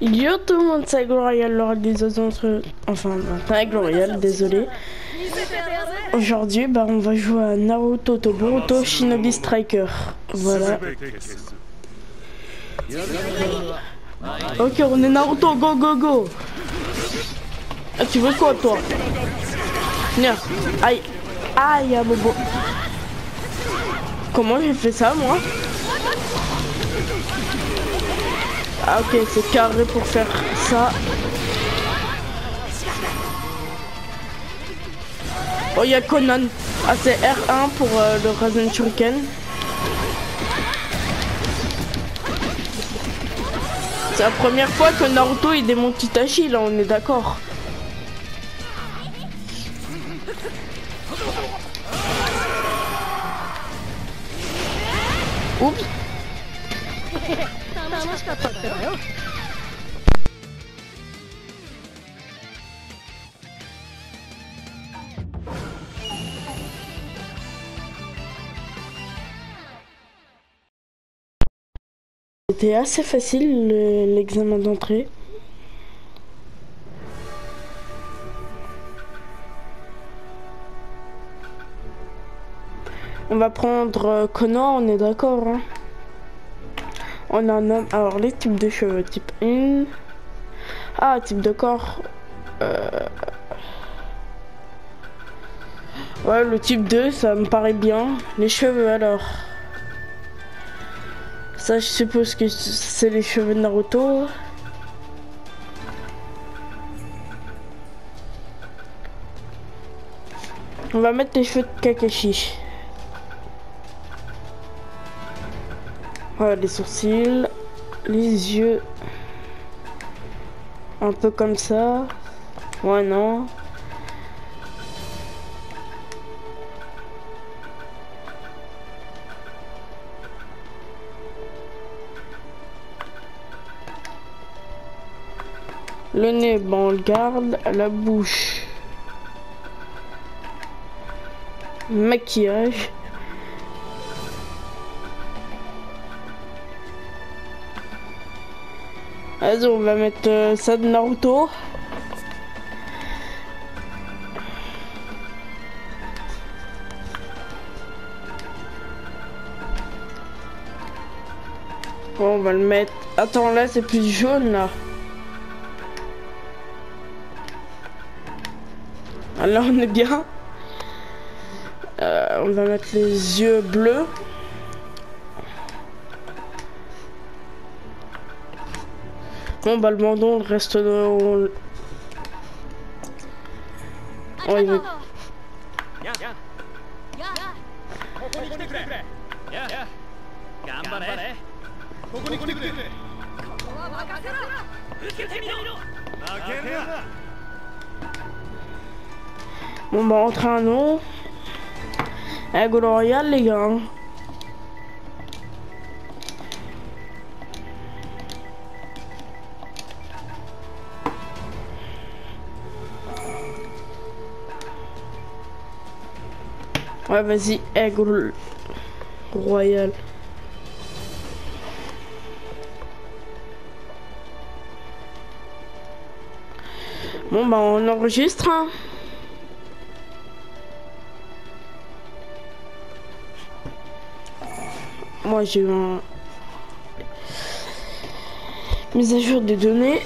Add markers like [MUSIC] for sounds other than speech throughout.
Yo tout le monde, c'est Glorial, Laura des autres... Enfin, pas Glorial, désolé. Aujourd'hui, bah, on va jouer à Naruto Toboruto Shinobi Striker. Voilà. Ok, on est Naruto, go go go ah, Tu veux quoi toi? Viens, aïe, aïe, bobo. Comment j'ai fait ça moi? Ah ok, c'est carré pour faire ça. Oh, il y a Conan. Ah, c'est R1 pour euh, le Rasen Shuriken. C'est la première fois que Naruto il démonte Itachi, là, on est d'accord. Oups. C'était assez facile l'examen d'entrée. On va prendre euh, Conan, on est d'accord. Hein on a un homme. Alors les types de cheveux, type 1. Ah, type de corps. Euh... Ouais, le type 2, ça me paraît bien. Les cheveux alors. Ça, je suppose que c'est les cheveux de Naruto. On va mettre les cheveux de Kakashi. Voilà, les sourcils, les yeux. Un peu comme ça. Ouais, non. Le nez, bon, on le garde. La bouche. Maquillage. Vas-y, on va mettre euh, ça de Naruto. Bon, on va le mettre. Attends, là, c'est plus jaune, là. Alors on est bien. Euh, on va mettre les yeux bleus. Bon bah le bandon reste dans... On... Oh, il veut... Bon bah entre un nom. Eh Royal les gars. Ouais vas-y, aigle royal. Bon bah on enregistre hein. Moi j'ai un mise à jour des données.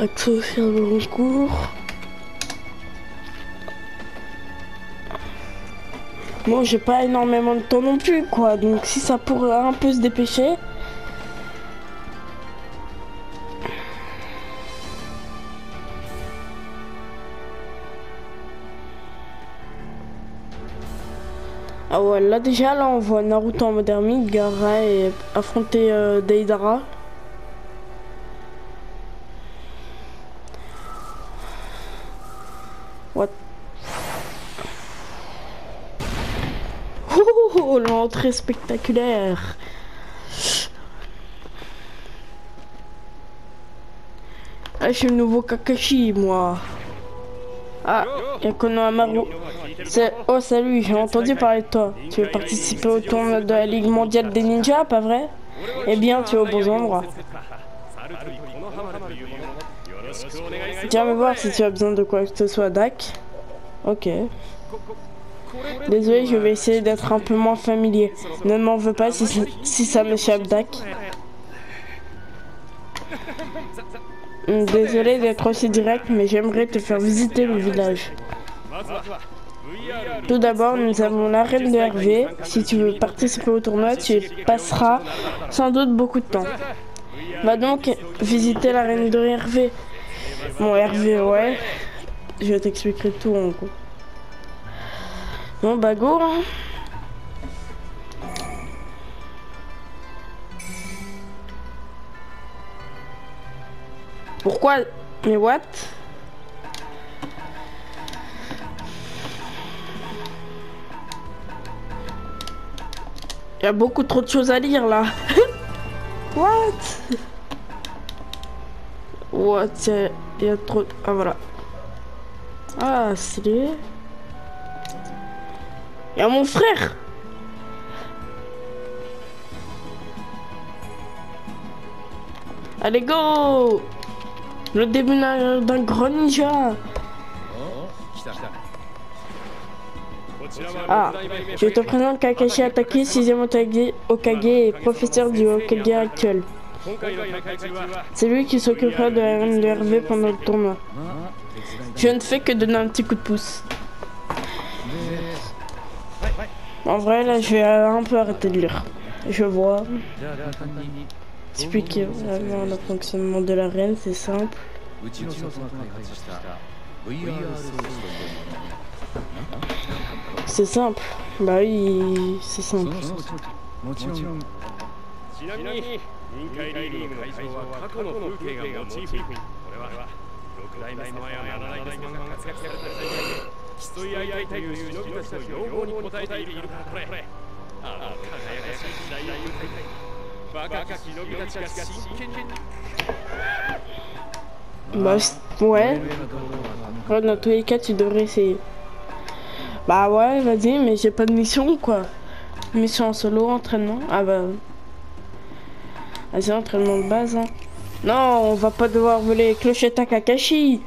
Accès faire le cours. Bon, j'ai pas énormément de temps non plus, quoi. Donc si ça pourrait un peu se dépêcher. Ah ouais, là déjà, là on voit Naruto en mode ermite, Gara et affronter euh. Oh, l'entrée spectaculaire Ah, je suis le nouveau Kakashi, moi. Ah, Yakono Amaru. C'est... Oh, salut, j'ai entendu parler de toi. Tu veux participer au tournoi de la Ligue mondiale des ninjas, pas vrai? Eh bien, tu es au bon endroit. Viens voir si tu as besoin de quoi que ce soit, Dak. Ok. Désolé, je vais essayer d'être un peu moins familier. Ne m'en veux pas si, si ça m'échappe, Dak. Désolé d'être aussi direct, mais j'aimerais te faire visiter le village. Tout d'abord, nous avons l'arène de Hervé. Si tu veux participer au tournoi, tu passeras sans doute beaucoup de temps. Va donc visiter l'arène de Hervé. Bon, Hervé, ouais. Je t'expliquerai tout en gros. Bon, bah hein. Pourquoi Mais what? Il y a beaucoup trop de choses à lire là. [LAUGHS] what? What? Il y a trop... Ah voilà. Ah, c'est... Il y a mon frère Allez, go le début d'un grand ninja. Ah, je te présente Kakashi Atake, 6ème Okage et professeur du Okage actuel. C'est lui qui s'occupera de la pendant le tournoi. Je ne fais que donner un petit coup de pouce. En vrai, là, je vais un peu arrêter de lire. Je vois. Expliquer vraiment le fonctionnement de l'arène, c'est simple. C'est simple. Bah oui, c'est simple. Bah ouais. dans tous les cas tu devrais essayer. Bah ouais vas-y mais j'ai pas de mission quoi. Mission en solo, entraînement. Ah bah. Vas-y entraînement de base hein. Non on va pas devoir voler clochette à Kakashi.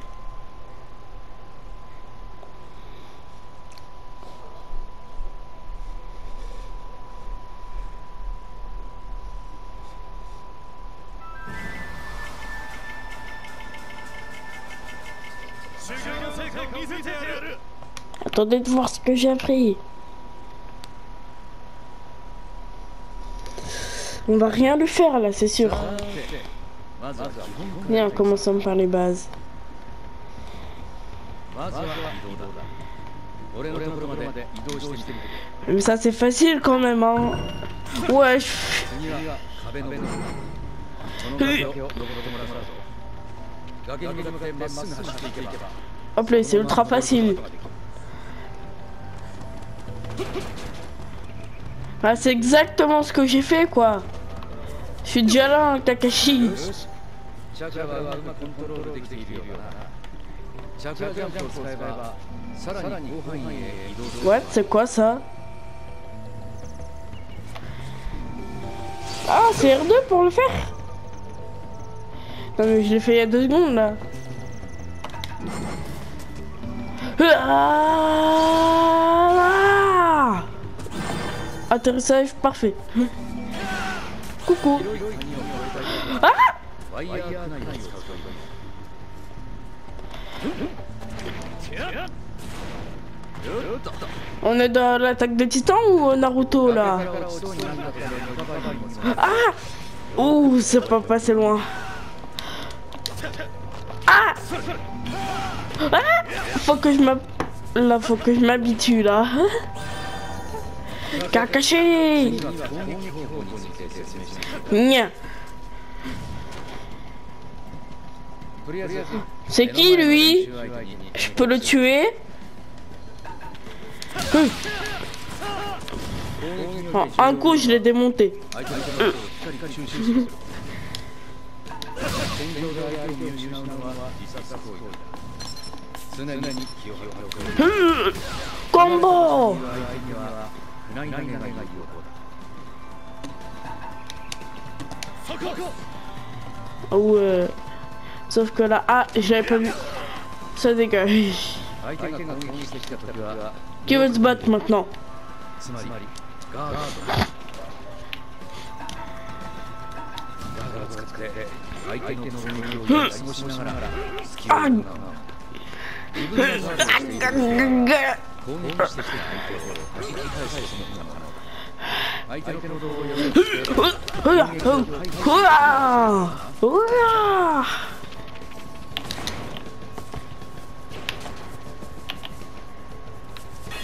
Attendez de voir ce que j'ai appris. On va rien lui faire là, c'est sûr. Viens, commençons par les bases. Mais ça c'est facile quand même hein. Wesh. Hop là, c'est ultra facile. Ah, c'est exactement ce que j'ai fait, quoi. Je suis déjà là, Takashi. What C'est quoi ça? Ah, c'est R2 pour le faire Non mais je l'ai fait il y a deux secondes là. Ah Atterrissage parfait. Coucou. Ah On est dans l'attaque des titans ou Naruto là? Ah Ouh, c'est pas passé loin. Ah Faut que je Là, faut que je m'habitue là. Kakashi Nya C'est qui lui? Je peux le tuer? Hum. Un coup je l'ai démonté. Hum. [LAUGHS] Combo Ah ouais. Sauf que là, ah, j'avais pas vu. Ça dégage. Qui veut se battre maintenant?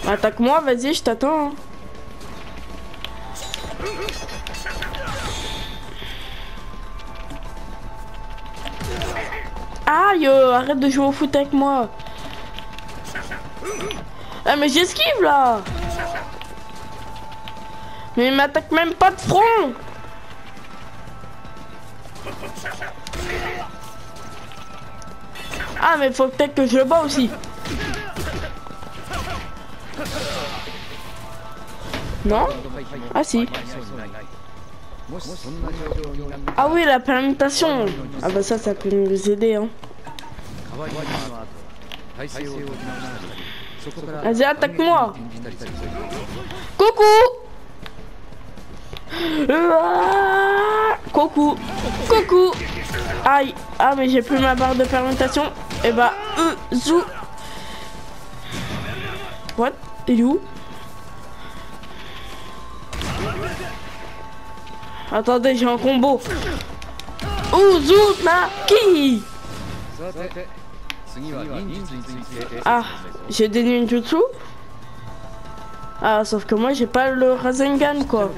Attaque-moi, vas-y, je t'attends. hein. Aïe, euh, arrête de jouer au foot avec moi. Ah mais j'esquive là. Mais il m'attaque même pas de front. Ah mais faut peut-être que je le bats aussi. Non? Ah si. Ah oui la permutation. Ah bah ça ça peut nous aider hein Vas-y attaque-moi. Coucou. Ah. Coucou. Coucou. Aïe. Ah mais j'ai plus ma barre de fermentation. Et bah euh, zou. What? Il est où? Attendez j'ai un combo. Uzumaki Ah j'ai des ninjutsu Ah sauf que moi j'ai pas le Rasengan quoi.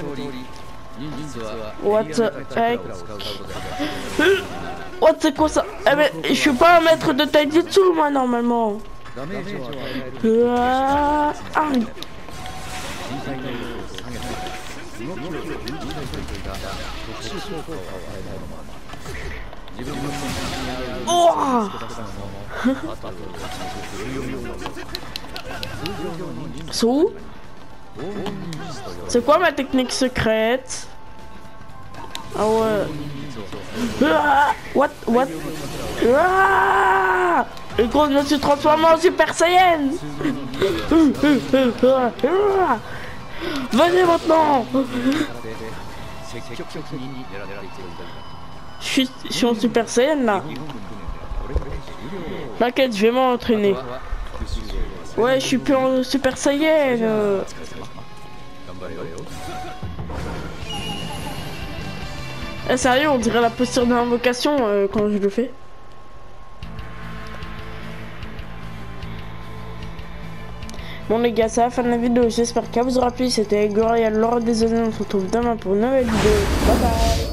What the heck [LAUGHS] What c'est quoi ça Eh mais je suis pas un maître de taijutsu moi normalement. Ah, Oh So C'est quoi ma technique secrète? Ah ouais. Ah, what What? Ah! Et gros, je me suis transformé en Super Saiyan! Venez maintenant Je suis, en Super Saiyan là T'inquiète, je vais m'entraîner. Ouais, je suis plus en Super Saiyan. euh. Eh, sérieux, on dirait la posture d'invocation euh, quand je le fais. Bon les gars, c'est la fin de la vidéo. J'espère qu'elle vous aura plu. C'était Gloria Laure des on se retrouve demain pour une nouvelle vidéo. Bye bye